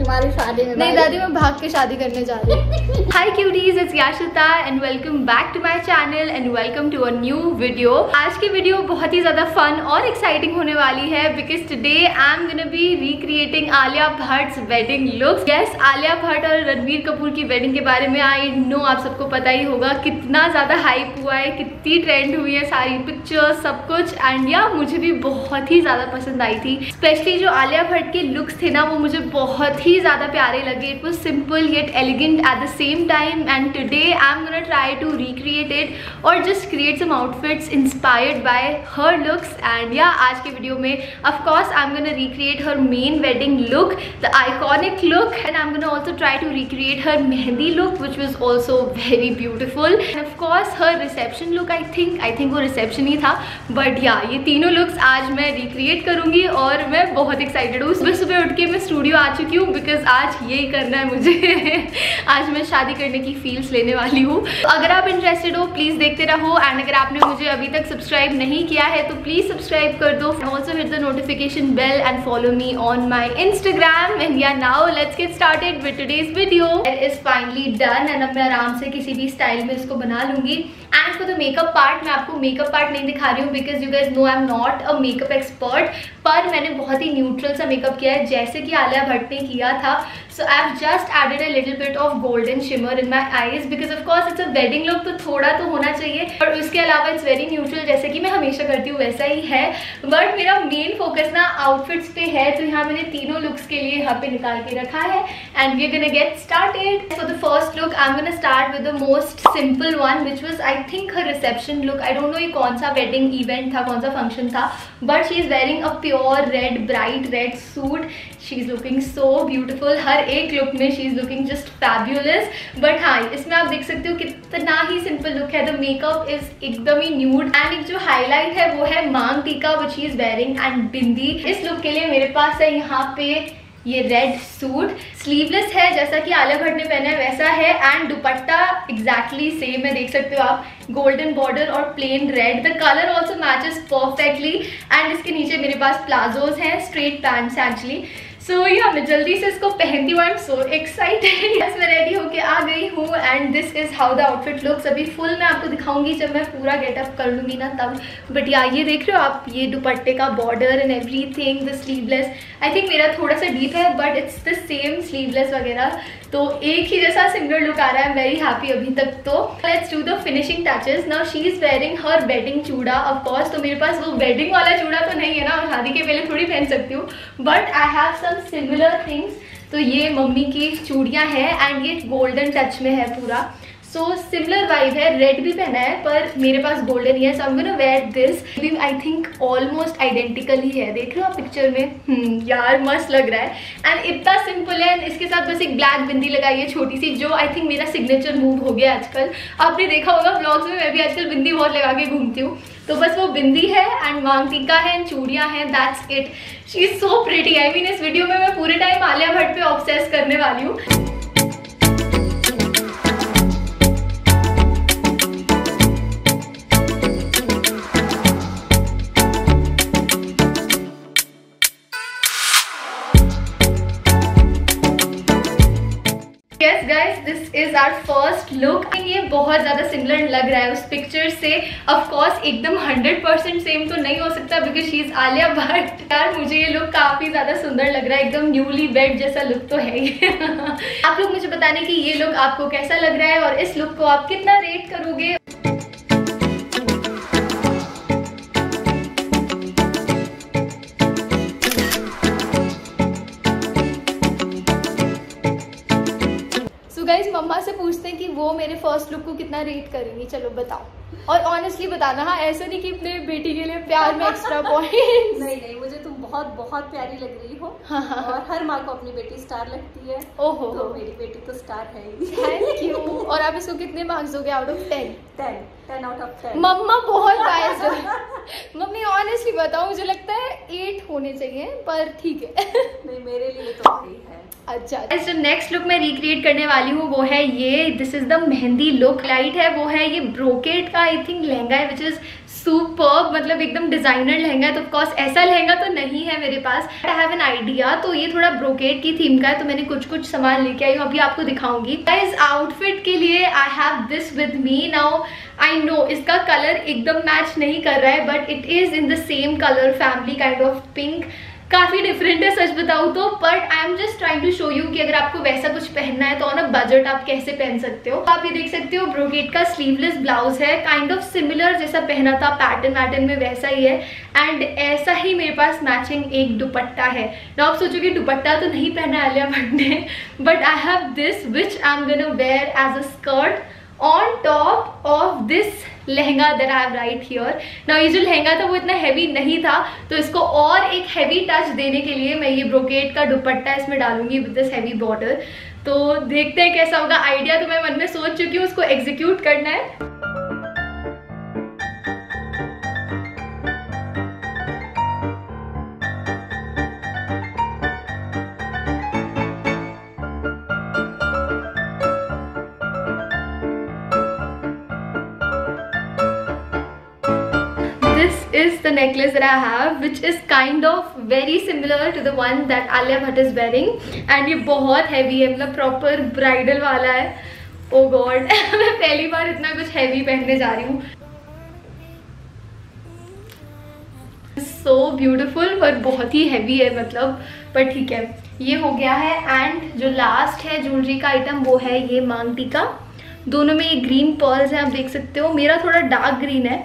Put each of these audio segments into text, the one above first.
तुम्हारी शादी में नहीं दादी मैं भाग के शादी करने जा रही हूँ। Hi cuties it's Yashita and welcome back to my channel and welcome to a new video आज की वीडियो बहुत ही ज़्यादा फन और एक्साइटिंग होने वाली है because today I am gonna be recreating Alia Bhatt wedding looks yes Alia Bhatt और रणवीर कपूर की वेडिंग के बारे में आई नो आप सबको पता ही होगा कितना ज़्यादा हाइप हुआ है कितनी ट्रेंड हुई है सारी पिक्चर्स सब कुछ एंड या मुझे भी बहुत ही ज़्यादा पसंद आई थी। स्पेशली जो आलिया भट्ट के लुक्स थे ना वो मुझे बहुत ही ज़्यादा प्यारे लगे। It was simple yet elegant at the same time and today I am gonna try to recreate it और just create some outfits inspired by her looks and yeah आज के वीडियो में of course I am gonna recreate her main wedding look the iconic look and I am gonna also try to recreate her mehndi look which was also very beautiful of course her reception look I think I think वो reception ही था but या ये तीनों looks आज मैं recreate करूँगी और मैं बहुत एक्साइटेड हूँ। सुबह सुबह उठ के मैं स्टूडियो आ चुकी हूँ बिकॉज़ आज यही करना है मुझे। आज मैं शादी करने की फील्स लेने वाली हूँ। अगर आप इंटरेस्टेड हो प्लीज़ देखते रहो। एंड अगर आपने मुझे अभी तक सब्सक्राइब नहीं किया है तो प्लीज़ सब्सक्राइब कर दो। Also hit the notification bell and follow me on my Instagram and yeah now let's get started with today's video is finally done and अब मैं आराम से किसी भी स्टाइल में इसको बना लूँगी। एंड तो मेकअप पार्ट मैं आपको मेकअप पार्ट नहीं दिखा रही हूँ because you guess no I am not a makeup expert पर मैंने बहुत ही न्यूट्रल सा मेकअप किया है, जैसे कि आलिया भट्ट ने किया था। So I have just added a little bit of golden shimmer in my eyes because of course it's a wedding look तो थोड़ा तो होना चाहिए। और उसके अलावा इट्स वेरी न्यूट्रल जैसे कि मैं हमेशा करती हूँ, वैसा ही है। बट मेरा मेन फोकस ना आउटफिट्स पे है तो यहाँ मैंने तीनों लुक्स के लिए यहाँ पे निकाल के रखा है। And we gonna get started for the first look I am start with the most simple one which was I think her reception look I don't know ये कौन सा वेडिंग इवेंट था, कौन सा फ़ंक्शन था। But she is wearing a pure red bright red suit she is looking so beautiful her एक look में she is looking just fabulous but हाँ इसमें आप देख सकते हो कितना ही सिंपल लुक है द मेकअप इज़ एकदम ही न्यूड एंड एक जो हाईलाइट है वो है maang tikka which he is wearing and bindi इस लुक के लिए मेरे पास है यहाँ पे ये रेड सूट स्लीवलेस है जैसा कि आलिया भट्ट ने पहना है वैसा है एंड दुपट्टा एग्जैक्टली सेम है देख सकते हो आप गोल्डन बॉर्डर और plain red the colour also matches perfectly and इसके नीचे मेरे पास प्लाजोज हैं स्ट्रेट पैंट्स एक्चुअली सो या मैं जल्दी से इसको पहनती हूँ I am so excited yes मैं रेडी होके आ गई हूँ and this is how the outfit looks अभी फुल मैं आपको दिखाऊँगी, जब मैं पूरा गेटअप कर लूँगी ना तब. बट या ये देख रहे हो आप, ये दुपट्टे का border and everything the sleeveless I think मेरा थोड़ा सा डीप है but it's the same sleeveless वगैरह. तो एक ही जैसा सिमिलर लुक आ रहा है वेरी हैप्पी अभी तक तो. Let's do the finishing touches now she is wearing her wedding chooda of course तो मेरे पास वो वेडिंग वाला चूड़ा तो नहीं है ना शादी के पहले थोड़ी पहन सकती हूँ. But I have some similar things तो ये मम्मी की चूड़ियाँ हैं एंड ये गोल्डन टच में है पूरा। सो सिमिलर वाइब है रेड भी पहना है पर मेरे पास गोल्डन ही है so I am wear this I think almost identical ही है. देख रहे हो आप पिक्चर में? Hmm, यार मस्त लग रहा है. एंड इतना सिंपल है इसके साथ बस एक ब्लैक बिंदी लगाई है छोटी सी जो आई थिंक मेरा सिग्नेचर मूव हो गया आजकल. आपने देखा होगा ब्लॉग्स में मैं भी आजकल बिंदी बहुत लगा के घूमती हूँ. तो बस वो बिंदी है एंड वांग टीका है एंड चूड़ियाँ हैं that's it she is so pretty I mean इस वीडियो में मैं पूरे टाइम आलिया भट्ट पे ऑब्सेस करने वाली हूँ. आर फ़र्स्ट लुक ये बहुत ज़्यादा सिमिलर लग रहा है उस पिक्चर से। ऑफ़ कोर्स एकदम 100 परसेंट सेम तो नहीं हो सकता because she is Alia Bhatt यार मुझे ये लुक काफ़ी ज़्यादा सुंदर लग रहा है। एकदम न्यूली बेड जैसा लुक तो ही आप लोग मुझे बताने कि ये लुक आपको कैसा लग रहा है और इस लुक को आप कितना रेट करोगे? पूछते हैं कि वो मेरे फ़र्स्ट लुक को कितना रेट करेंगी? चलो बताओ। और ऑनेस्टली बताना हाँ ऐसे नहीं कि अपने बेटी के लिए प्यार में एक्स्ट्रा पॉइंट नहीं नहीं मुझे तुम बहुत बहुत प्यारी लग रही हो। हाँ हाँ। और हर माँ को अपनी बेटी स्टार लगती है। ओहो। तो मेरी बेटी तो स्टार है थैंक यू और आप इसको कितने मार्क्स दोगे out of ten ten ten out of ten मम्मा बहुत बायस है। मम्मी ऑनेस्टली बताओ मुझे लगता है एट होने चाहिए पर ठीक है। नहीं मेरे लिए तो भाई है। अच्छा जो नेक्स्ट लुक मैं रिक्रिएट करने वाली हूँ, वो है ये this is the mehndi look light है, वो है ये ब्रोकेट का आई थिंक लहंगा है विच इज़ सुपर मतलब एकदम डिज़ाइनर लहंगा तो ऑफकोर्स ऐसा लहंगा तो नहीं है मेरे पास आई हैव एन आइडिया तो ये थोड़ा ब्रोकेट की थीम का है तो मैंने कुछ कुछ सामान लेके आई हूँ, अभी आपको दिखाऊँगी। इस आउटफिट के लिए I have this with me now I know इसका कलर एकदम मैच नहीं कर रहा है but it is in the same colour family kind of pink काफ़ी डिफरेंट है, सच बताऊँ तो but I am just trying to show you कि अगर आपको वैसा कुछ पहनना है तो ऑन अ बजट आप कैसे पहन सकते हो। आप ये देख सकते हो ब्रोकेट का स्लीवलेस ब्लाउज है काइंड ऑफ़ सिमिलर जैसा पहना था पैटर्न वैटर्न में वैसा ही है एंड ऐसा ही मेरे पास मैचिंग एक दुपट्टा है। ना आप सोचो कि दुपट्टा तो नहीं पहना आलिया भट्ट ने but I have this which I am gonna wear as a skirt on top of this lehenga there I right here ना ये जो लहंगा था वो इतना हैवी नहीं था तो इसको और एक हैवी टच देने के लिए मैं ये ब्रोकेट का दुपट्टा इसमें डालूँगी विद दिस हैवी बॉर्डर तो देखते हैं कैसा होगा. आइडिया तो मैं मन में सोच चुकी हूँ, उसको एग्जीक्यूट करना है. Is the necklace that I have, which is kind of very similar to the one that Alia Bhatt is wearing. And ये बहुत heavy है मतलब proper bridal वाला है. Oh god, मैं पहली बार इतना कुछ heavy पहनने जा रही हूँ. So ब्यूटिफुल पर बहुत ही हैवी है मतलब. पर ठीक है, ये हो गया है. एंड जो लास्ट है ज्वेलरी का आइटम वो है ये मांग टीका दोनों में ये ग्रीन पर्ल्स हैं, आप देख सकते हो. मेरा थोड़ा डार्क ग्रीन है.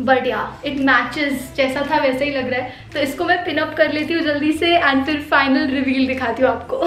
बट या इट मैचेस जैसा था वैसा ही लग रहा है। तो इसको मैं पिनअप कर लेती हूँ जल्दी से एंड फिर फाइनल रिवील दिखाती हूँ आपको।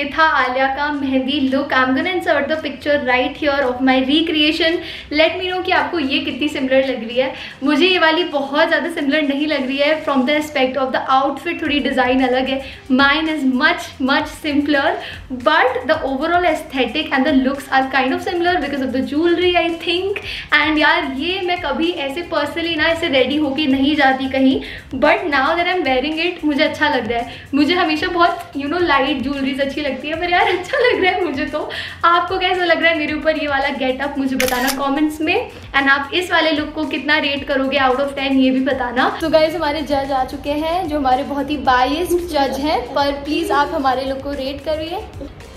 ये था आलिया का mehndi look I am gonna insert the picture right here of my recreation let me know कि आपको ये कितनी सिमिलर लग रही है। मुझे ये वाली बहुत ज़्यादा सिमिलर नहीं लग रही है। From the aspect of the outfit थोड़ी डिज़ाइन अलग है। Mine is much much simpler but the overall aesthetic and the looks are kind of similar because of the jewellery I think and यार, ये मैं कभी ऐसे पर्सनली ना ऐसे रेडी होके नहीं जाती कहीं। But now that I am wearing it मुझे अच्छा लग रहा है। मुझे हमेशा बहुत यू नो लाइट ज्वेलरीज अच्छी लगती है, पर यार अच्छा लग रहा है मुझे तो। आपको कैसा लग रहा है मेरे ऊपर ये वाला गेटअप मुझे बताना कॉमेंट्स में। एंड आप इस वाले लुक को कितना रेट करोगे आउट ऑफ़ टेन ये भी बताना। तो गाइज़ हमारे जज आ चुके हैं जो हमारे बहुत ही बाइस्ड जज हैं पर प्लीज़ आप हमारे लुक को रेट करिए।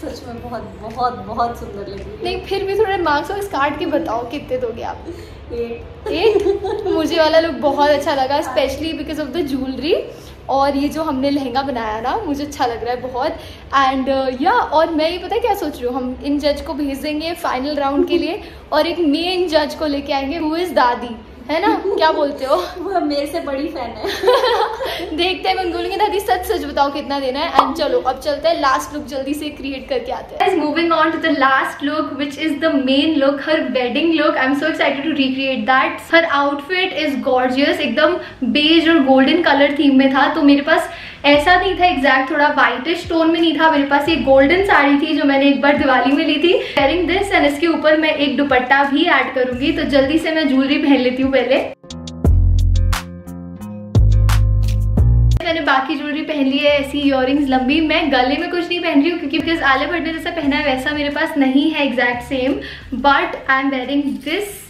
सच में बहुत बहुत बहुत सुंदर लगी नहीं फिर भी थोड़े मार्क्स और काट के बताओ कितने दोगे आप? एक मुझे वाला लुक बहुत अच्छा लगा specially because of the jewellery और ये जो हमने लहंगा बनाया ना मुझे अच्छा लग रहा है बहुत। एंड या uh, yeah, और मैं ये पता है क्या सोच रही हूँ? हम इन जज को भेज देंगे फाइनल राउंड के लिए। और एक मेन जज को लेके आएँगे हु इज़ दादी है ना? क्या बोलते हो? वो मेरे से बड़ी फ़ैन है। देखते हैं मैं बोलूँगी दादी सच सच बताओ कितना देना है। एंड चलो अब चलते हैं लास्ट लुक जल्दी से क्रिएट करके आते हैं। Moving on to the last look which is the main look her wedding look I am so excited to recreate that her outfit is gorgeous एकदम बेज और गोल्डन कलर थीम में था। तो मेरे पास ऐसा नहीं था एग्जैक्ट थोड़ा व्हाइटिश टोन में नहीं था। मेरे पास ये गोल्डन साड़ी थी जो मैंने एक बार दिवाली में ली थी। वेयरिंग दिस एंड इसके ऊपर मैं एक दुपट्टा भी ऐड करूँगी। तो जल्दी से मैं ज्वेलरी पहन लेती हूँ पहले। मैंने बाकी ज्वेलरी पहन ली है, ऐसी इयरिंग्स लंबी। मैं गले में कुछ नहीं पहन रही हूँ क्योंकि बिकॉज़ आलिया भट्ट ने जैसा पहना है वैसा मेरे पास नहीं है exact same but I am wearing this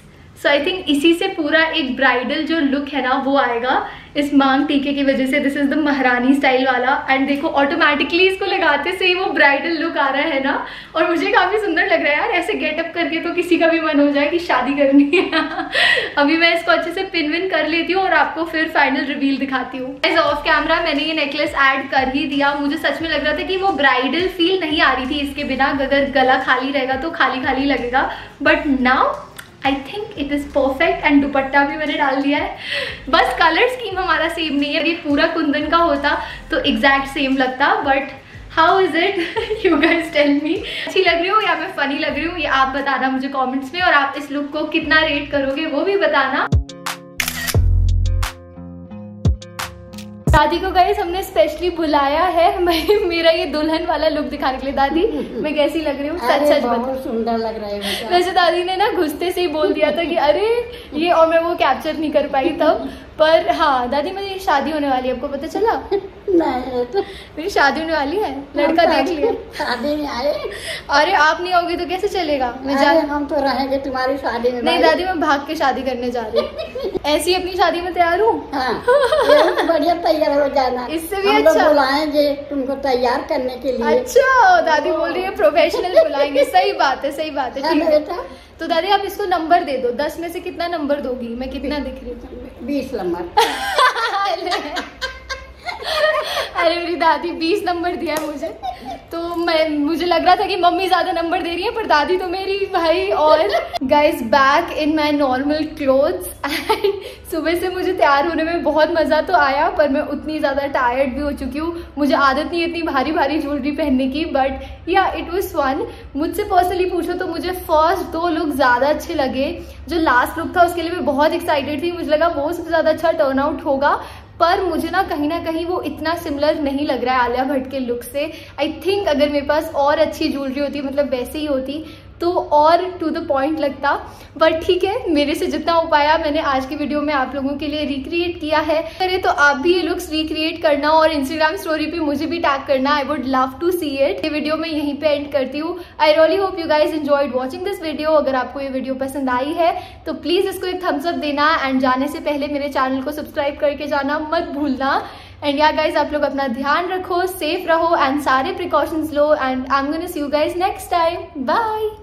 so I think इसी से पूरा एक ब्राइडल जो लुक है ना, वो आएगा। इस मांग टीके की वजह से दिस इज़ द महारानी स्टाइल वाला। एंड देखो ऑटोमेटिकली इसको लगाते से ही वो ब्राइडल लुक आ रहा है ना। और मुझे काफ़ी सुंदर लग रहा है यार, ऐसे गेटअप करके तो किसी का भी मन हो जाए कि शादी करनी है। अभी मैं इसको अच्छे से पिन विन कर लेती हूँ और आपको फिर फाइनल रिवील दिखाती हूँ। एज ऑफ़ कैमरा मैंने ये नेकलेस ऐड कर ही दिया। मुझे सच में लग रहा था कि वो ब्राइडल फील नहीं आ रही थी इसके बिना। अगर गला खाली रहेगा तो खाली खाली लगेगा। But now I think it is perfect and dupatta भी मैंने डाल दिया है। बस कलर स्कीम हमारा सेम नहीं है। ये पूरा कुंदन का होता तो एग्जैक्ट सेम लगता but how is it you guys tell me अच्छी लग रही हूँ या मैं फ़नी लग रही हूँ, ये आप बताना मुझे कॉमेंट्स में और आप इस लुक को कितना रेट करोगे, वो भी बताना। दादी को गई हमने स्पेशली बुलाया है मैं मेरा ये दुल्हन वाला लुक दिखाने के लिए। दादी मैं कैसी लग रही हूँ? सच सच बहुत सुंदर लग रहा है वैसे दादी ने ना घुसते से ही बोल दिया था कि अरे ये और मैं वो कैप्चर नहीं कर पाई तब। पर हाँ दादी मेरी शादी होने वाली है आपको पता चला? मेरी शादी होने वाली है लड़का देख लिया शादी में आए। अरे आप नहीं आओगे तो कैसे चलेगा? मैं जा हम तो रहेंगे तुम्हारी शादी में नहीं दादी मैं भाग के शादी करने जा रही हूँ। ऐसी अपनी शादी में तैयार हूँ? हाँ। तो बढ़िया तैयार हो जाना। इससे भी अच्छा। बुलाएँगे तुमको तैयार करने के लिए। अच्छा दादी बोल रही है प्रोफेशनल बुलाएँगे। सही बात है सही बात है है ठीक है। तो दादी आप इसको नंबर दे दो। दस में से कितना नंबर दोगी? मैं कितना दिख रही हूँ। बीस नंबर। अरे मेरी दादी बीस नंबर दिया है मुझे। तो मैं, मुझे लग रहा था कि मम्मी ज़्यादा नंबर दे रही है, पर दादी तो मेरी भाई और। Guys back in my normal clothes सुबह से मुझे तैयार होने में बहुत मज़ा तो आया, पर मैं उतनी ज़्यादा टायर्ड भी हो चुकी हूँ। मुझे आदत नहीं इतनी भारी भारी ज्वेलरी पहनने की but yeah it was fun मुझसे पर्सनली पूछो तो मुझे फ़र्स्ट दो लुक ज़्यादा अच्छे लगे। जो लास्ट लुक था, उसके लिए मैं बहुत एक्साइटेड थी। मुझे लगा वो सबसे ज़्यादा अच्छा टर्न आउट होगा। पर मुझे ना कहीं ना कहीं वो इतना सिमिलर नहीं लग रहा है आलिया भट्ट के लुक से। आई थिंक अगर मेरे पास और अच्छी ज्वेलरी होती मतलब वैसे ही होती तो और टू द पॉइंट लगता। बट ठीक है, मेरे से जितना हो पाया, मैंने आज की वीडियो में आप लोगों के लिए रिक्रिएट किया है। अरे तो आप भी ये लुक्स रिक्रिएट करना और इंस्टाग्राम स्टोरी पे मुझे भी टैग करना। I would love to see it ये वीडियो मैं यहीं पे एंड करती हूँ। I really hope you guys enjoyed watching this video अगर आपको ये वीडियो पसंद आई है तो प्लीज़ इसको एक थम्स अप देना। एंड जाने से पहले मेरे चैनल को सब्सक्राइब करके जाना मत भूलना। एंड या गाइज़ आप लोग अपना ध्यान रखो सेफ़ रहो एंड सारे precautions low. And I am gonna see you guys next time bye